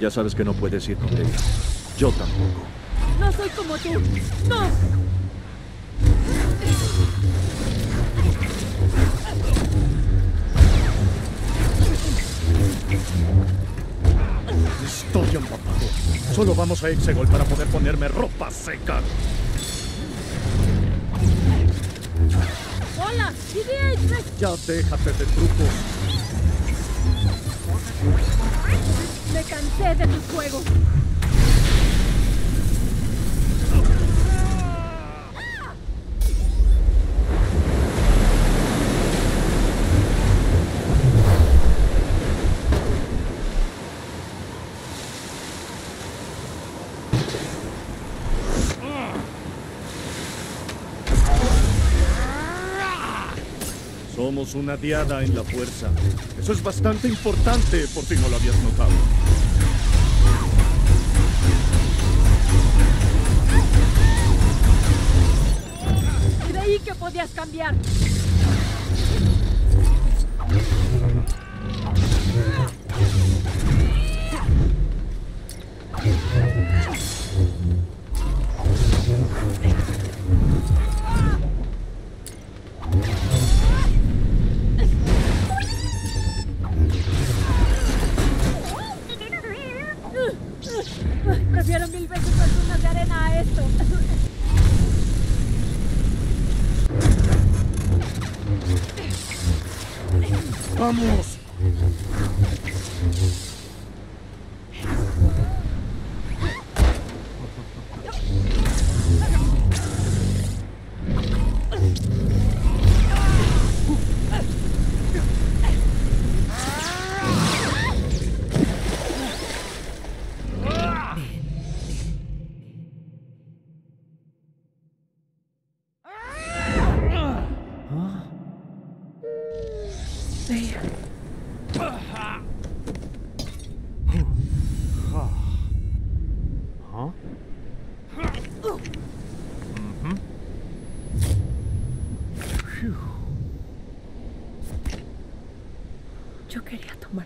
Ya sabes que no puedes ir con ella. Yo tampoco. No soy como tú. No. Estoy empapado. Solo vamos a Exegol para poder ponerme ropa seca. Hola, TVH. Ya déjate de trucos. Me cansé de tus juegos. Somos una diada en la fuerza. Eso es bastante importante, por si no lo habías notado. Creí que podías cambiar. ¡Vamos!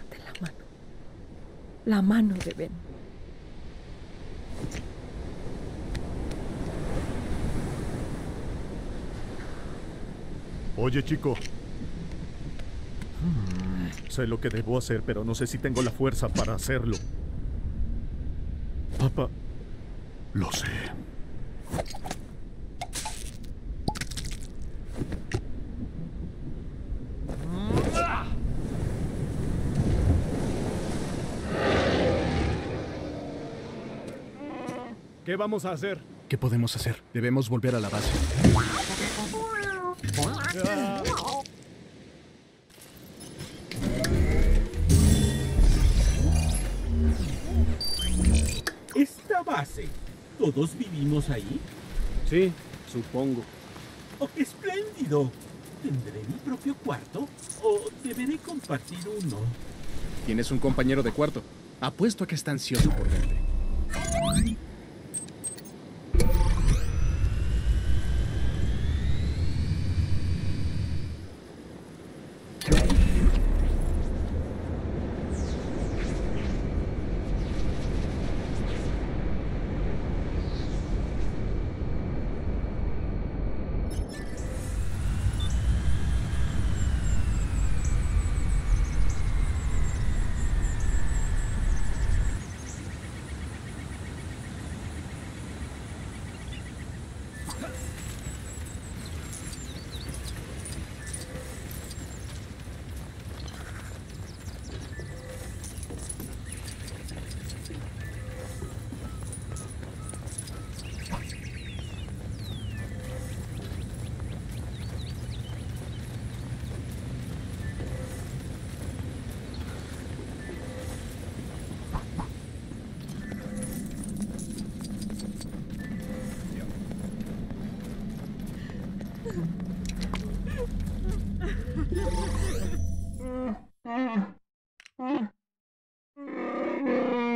La mano. La mano de Ben. Oye, chico. Hmm, Sé lo que debo hacer, pero no sé si tengo la fuerza para hacerlo. Papá, lo sé. ¿Qué vamos a hacer? ¿Qué podemos hacer? Debemos volver a la base. Esta base, ¿todos vivimos ahí? Sí, supongo. ¡Oh, espléndido! ¿Tendré mi propio cuarto o deberé compartir uno? Tienes un compañero de cuarto. Apuesto a que está ansioso por verte.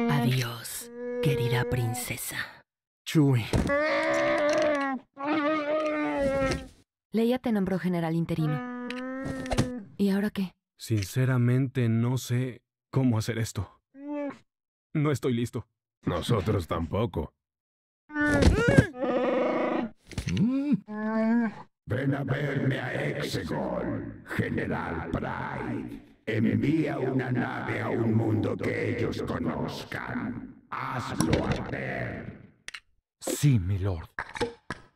Adiós, querida princesa. Chewie. Leia te nombró general interino. ¿Y ahora qué? Sinceramente no sé cómo hacer esto. No estoy listo. Nosotros tampoco. Ven a verme a Exegol, General Pride. Envía una nave a un mundo que ellos conozcan. Hazlo arder. Sí, milord.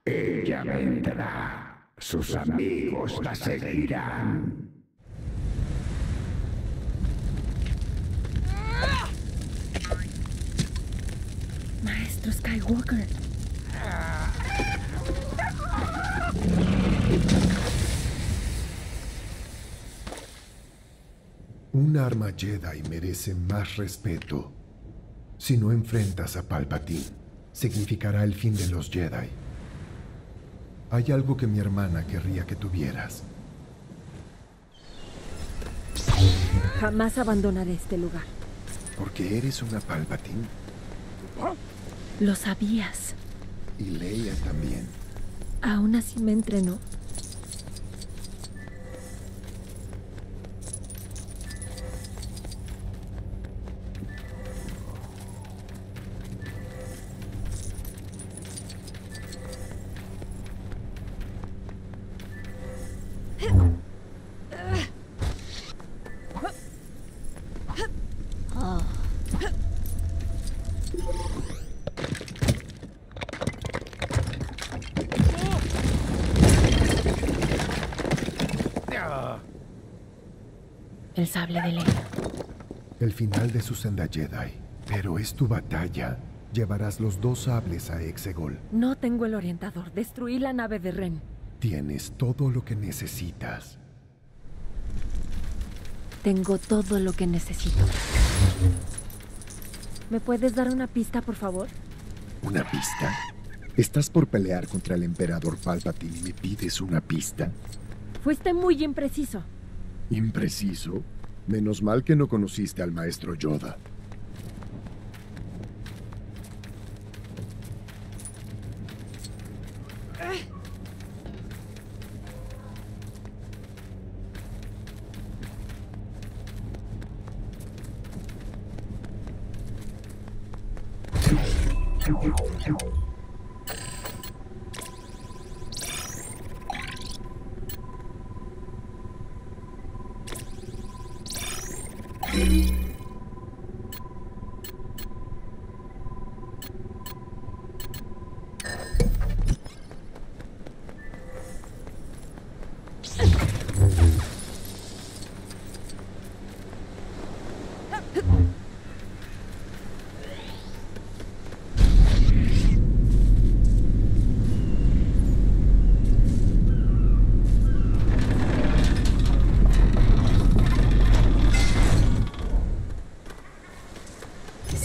Ella vendrá. Sus amigos la seguirán. Maestro Skywalker. Un arma Jedi merece más respeto. Si no enfrentas a Palpatine, significará el fin de los Jedi. Hay algo que mi hermana querría que tuvieras. Jamás abandonaré este lugar. Porque eres una Palpatine. Lo sabías. Y Leia también. Aún así me entrenó. El sable de Leia. El final de su senda Jedi. Pero es tu batalla. Llevarás los dos sables a Exegol. No tengo el orientador. Destruí la nave de Ren. Tienes todo lo que necesitas. Tengo todo lo que necesito. ¿Me puedes dar una pista, por favor? ¿Una pista? ¿Estás por pelear contra el emperador Palpatine y me pides una pista? Fuiste muy impreciso. ¿Impreciso? Menos mal que no conociste al maestro Yoda.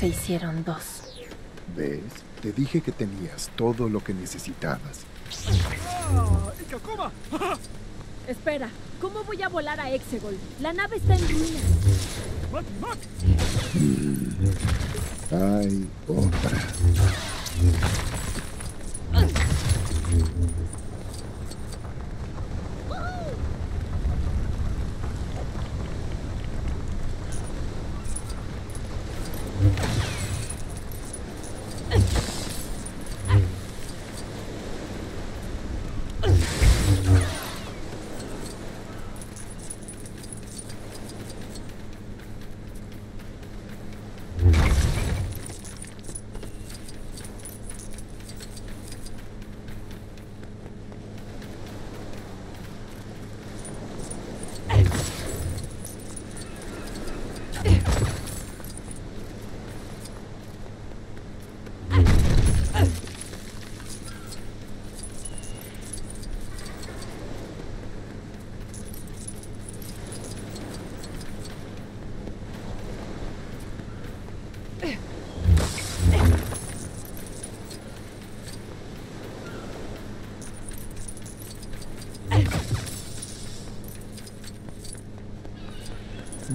Se hicieron dos. ¿Ves? Te dije que tenías todo lo que necesitabas. ¡Ikakoma! Espera, ¿cómo voy a volar a Exegol? La nave está en ruinas. ¡Mac, Mac! Hay otra.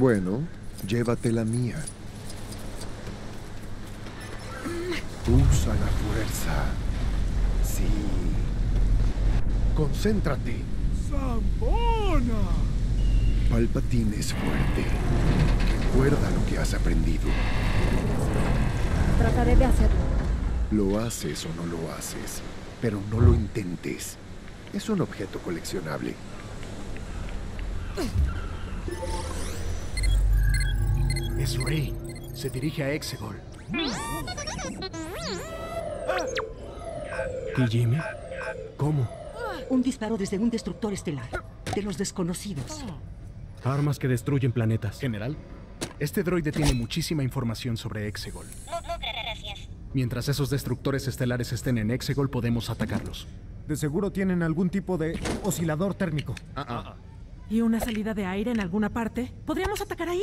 Bueno, llévate la mía. Usa la fuerza. Sí. Concéntrate. ¡Zambona! Palpatine es fuerte. Recuerda lo que has aprendido. Trataré de hacerlo. Lo haces o no lo haces, pero no lo intentes. Es un objeto coleccionable. Es Rey. Se dirige a Exegol. ¿Y Jimmy? ¿Cómo? Un disparo desde un destructor estelar. De los desconocidos. Armas que destruyen planetas. General, este droide tiene muchísima información sobre Exegol. Mientras esos destructores estelares estén en Exegol, podemos atacarlos. De seguro tienen algún tipo de oscilador térmico. ¿Y una salida de aire en alguna parte? ¿Podríamos atacar ahí?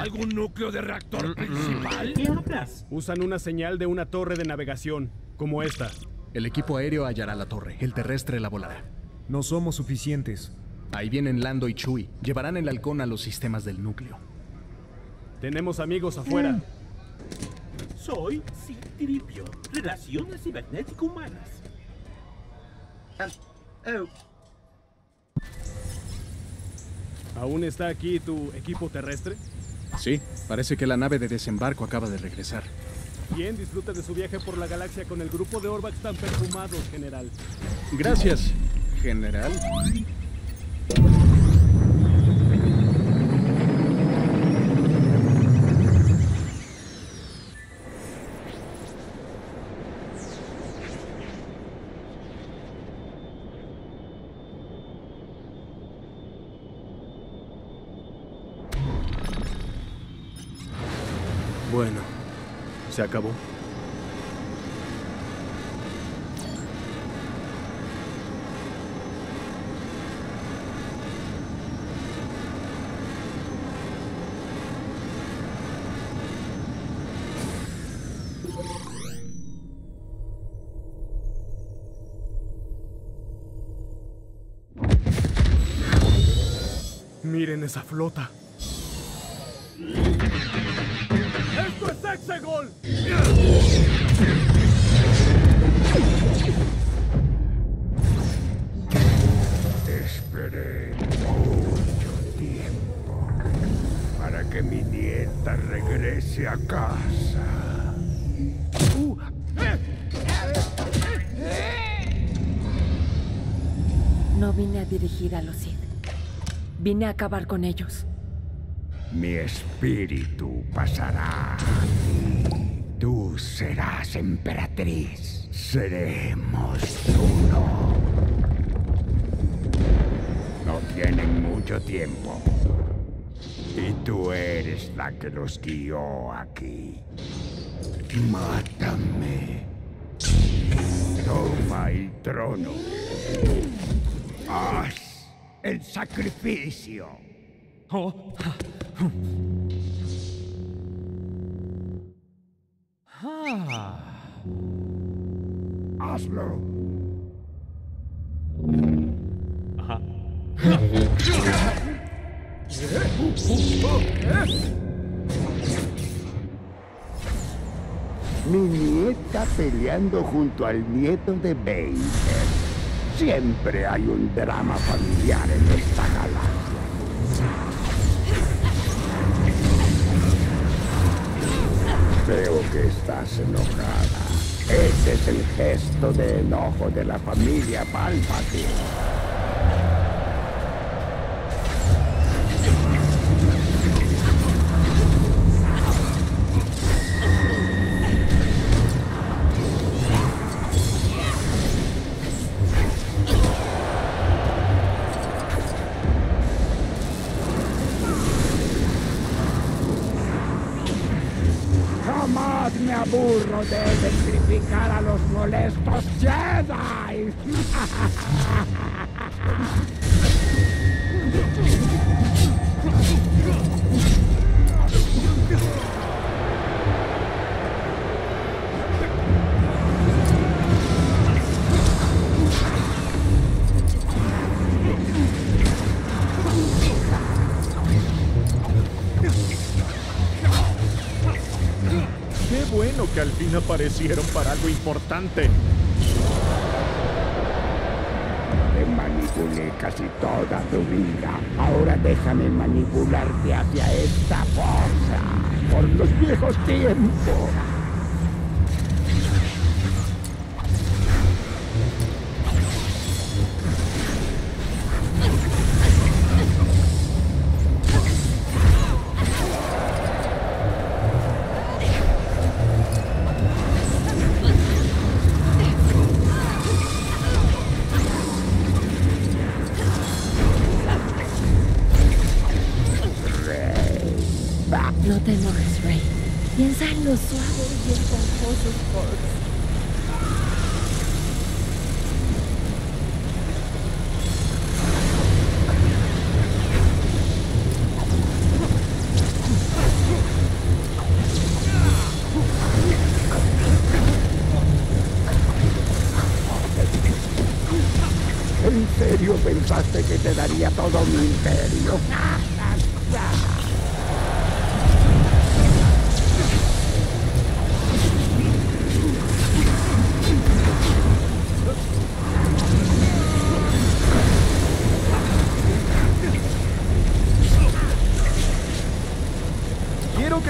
¿Algún núcleo de reactor principal? ¿Qué hablas? Usan una señal de una torre de navegación, como esta. El equipo aéreo hallará la torre, el terrestre la volará. No somos suficientes. Ahí vienen Lando y Chewie. Llevarán el halcón a los sistemas del núcleo. Tenemos amigos afuera. Soy Citripio. Relaciones cibernético-humanas. Ah, oh, ¿Aún está aquí tu equipo terrestre? Sí, parece que la nave de desembarco acaba de regresar. Bien, disfruta de su viaje por la galaxia con el grupo de Orvax tan perfumados, general. Gracias, general. Bueno, se acabó. Miren esa flota. Que mi nieta regrese a casa. No vine a dirigir a los Sith. Vine a acabar con ellos. Mi espíritu pasará. Tú serás emperatriz. Seremos uno. No tienen mucho tiempo. Y tú eres la que los guió aquí. Mátame. Toma el trono. Haz el sacrificio. Hazlo. Mi nieta peleando junto al nieto de Vader. Siempre hay un drama familiar en esta galaxia. Veo que estás enojada. Ese es el gesto de enojo de la familia Palpatine. Me aburro de electrificar a los molestos Jedi. bueno que al fin aparecieron para algo importante. Te manipulé casi toda tu vida. Ahora déjame manipularte hacia esta fuerza. Por los viejos tiempos.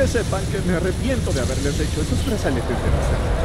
Que sepan que me arrepiento de haberles hecho esos brazaletes de acero.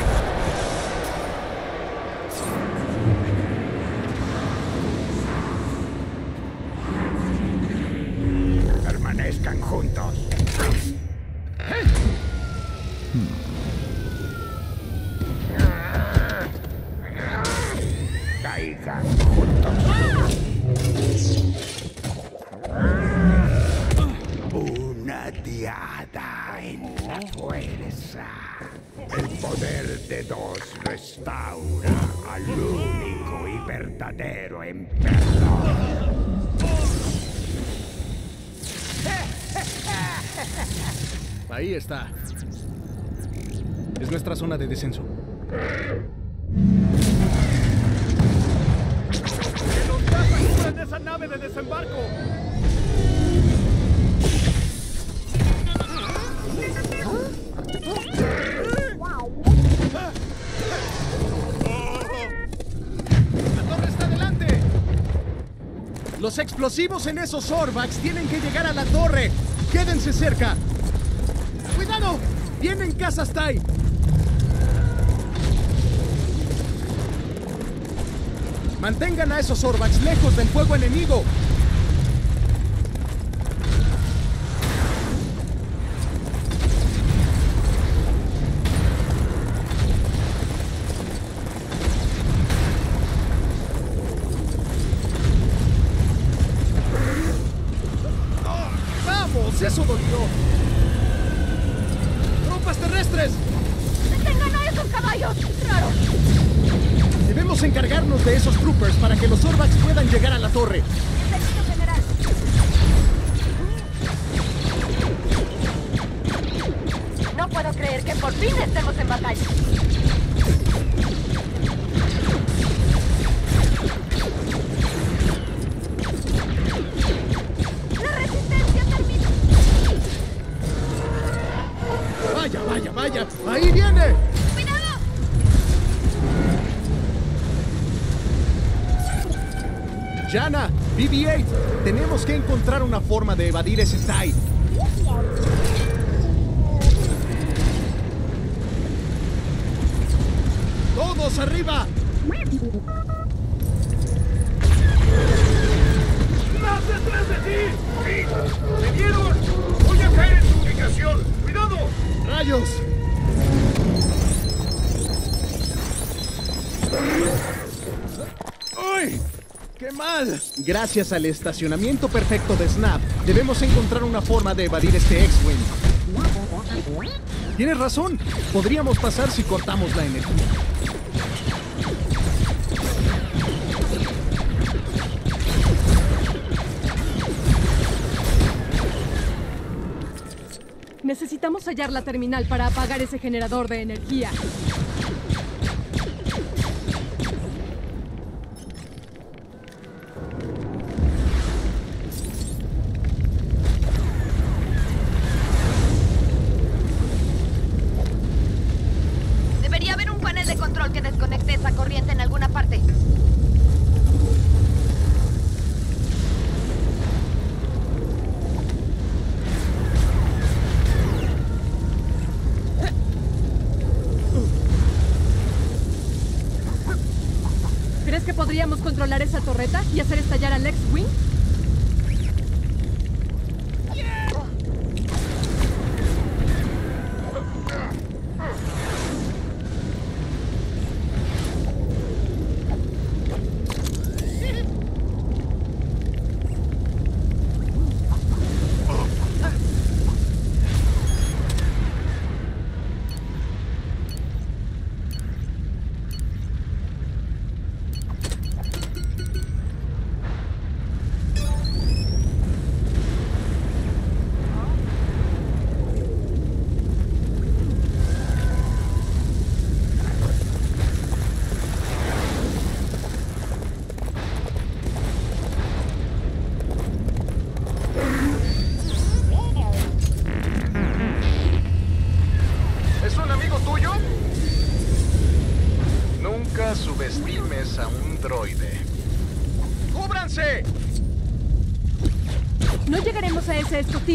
Es nuestra zona de descenso. ¡Que los cazas cubran esa nave de desembarco! Los explosivos en esos Orvax tienen que llegar a la torre. Quédense cerca. ¡Vienen casas Tai! Mantengan a esos Orvax lejos del fuego enemigo. ¡Vamos! ¡Eso dolió! ¡Tropas terrestres! ¡Detengan a esos caballos! ¡Raro! Debemos encargarnos de esos troopers para que los Orvax puedan llegar a la torre. No puedo creer que por fin estemos en batalla. ¡Ahí viene! ¡Cuidado! Yana, BB-8, tenemos que encontrar una forma de evadir ese TIE. ¡Todos arriba! ¡Más detrás de ti! ¡Sí! ¡Me vieron! ¡Voy a caer en su ubicación! ¡Cuidado! ¡Rayos! ¡Uy! ¡Qué mal! Gracias al estacionamiento perfecto de Snap, debemos encontrar una forma de evadir este X-Wing. Tienes razón. Podríamos pasar si cortamos la energía. Necesitamos hallar la terminal para apagar ese generador de energía. Debería haber un panel de control que desconecte esa corriente en alguna parte. ¿Crees que podríamos controlar esa torreta hacer estallar al X-Wing?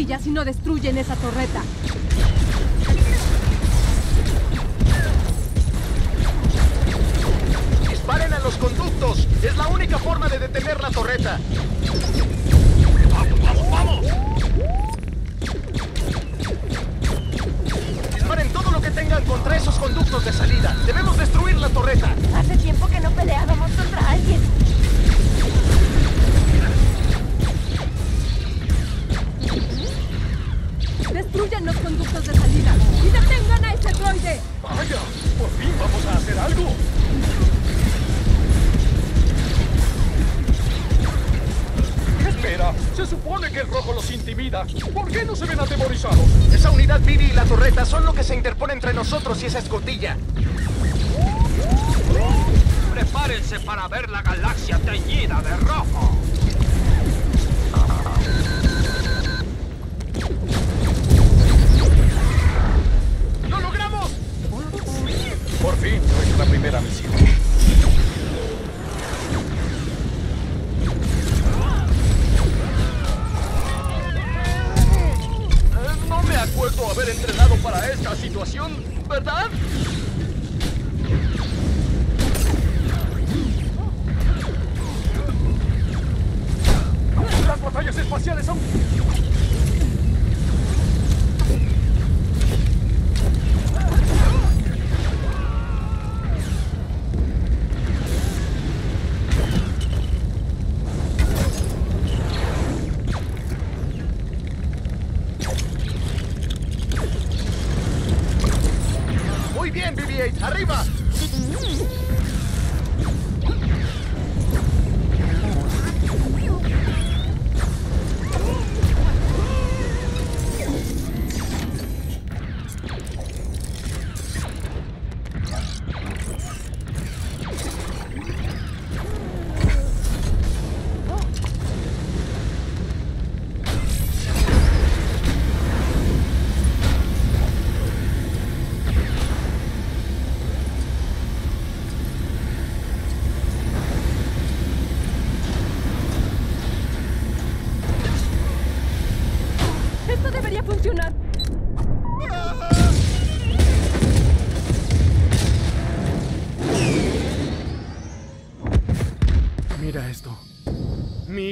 Escotilla si no destruyen esa torreta. ¡Disparen a los conductos! ¡Es la única forma de detener la torreta! ¡Vamos, vamos, vamos! Disparen todo lo que tengan contra esos conductos de salida. Debemos destruir la torreta. Hace tiempo que no peleábamos contra alguien. Destruyan los conductos de salida y detengan a ese droide. ¡Vaya! ¡Por fin vamos a hacer algo! Espera, se supone que el rojo los intimida. ¿Por qué no se ven atemorizados? Esa unidad Vivi y la torreta son lo que se interpone entre nosotros y esa escotilla. Prepárense para ver la galaxia teñida de rojo. No me acuerdo haber entrenado para esta situación, ¿verdad? Las batallas espaciales son...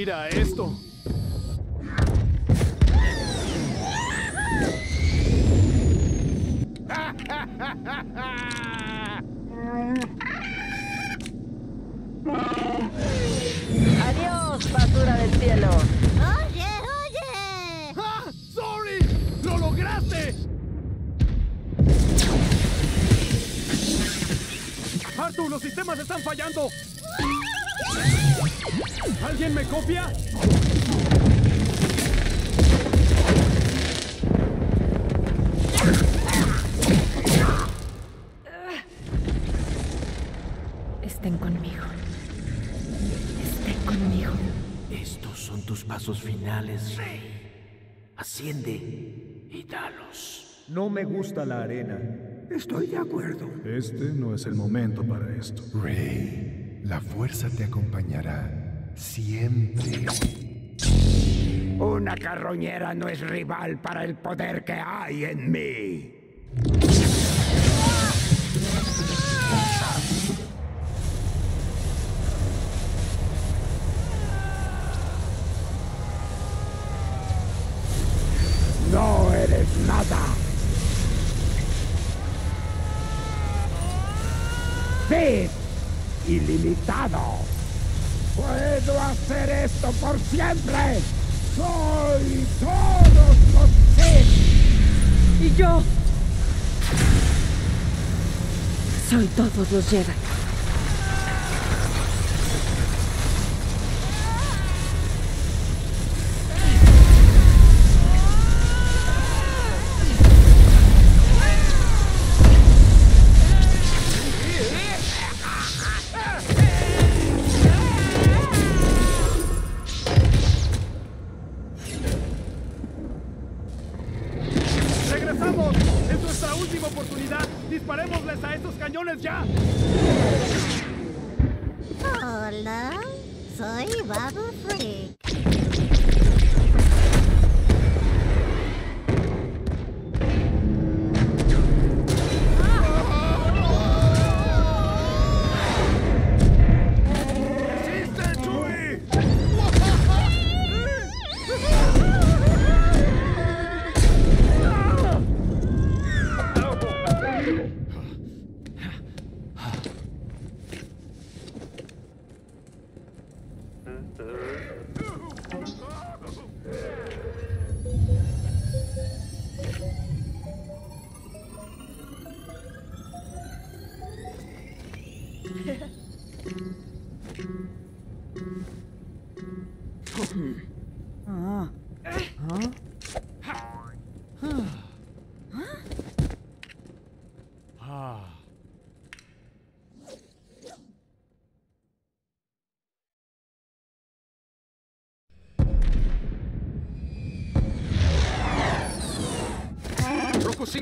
Mira esto. Adiós, basura del cielo. Oye, oye. ¡Ah! ¡Sorry! ¡Lo lograste! ¡Artu, los sistemas están fallando! ¿Alguien me copia? Estén conmigo. Estén conmigo. Estos son tus pasos finales, Rey. Asciende y dalos. No me gusta la arena. Estoy de acuerdo. Este no es el momento para esto. Rey, la fuerza te acompañará siempre. Una carroñera no es rival para el poder que hay en mí. No eres nada. Ilimitado. Puedo hacer esto por siempre. Soy todos los Sith. Y yo. Soy todos los Jedi. Soy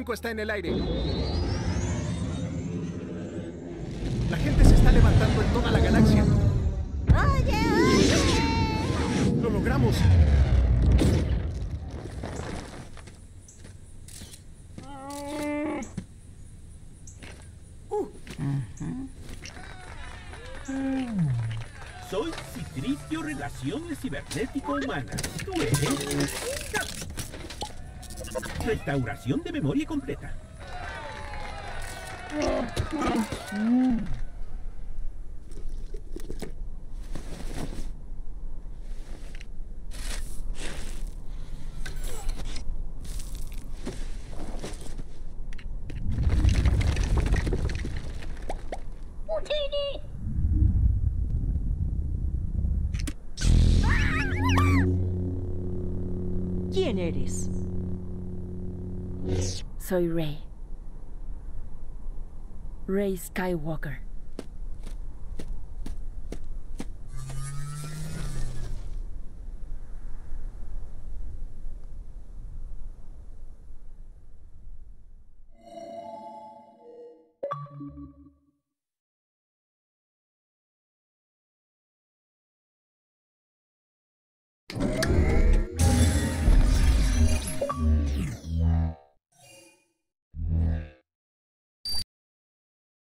5 está en el aire. La gente se está levantando en toda la galaxia. Oye, oye. ¡Lo logramos! Soy Citripio Relaciones Cibernético Humanas. Restauración de memoria completa. Soy Rey. Rey Skywalker.